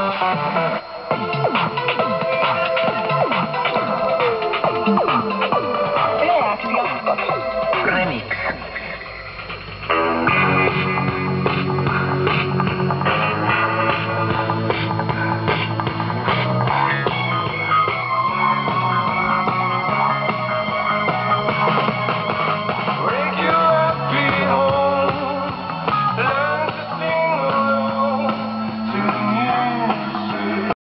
Yeah, actually,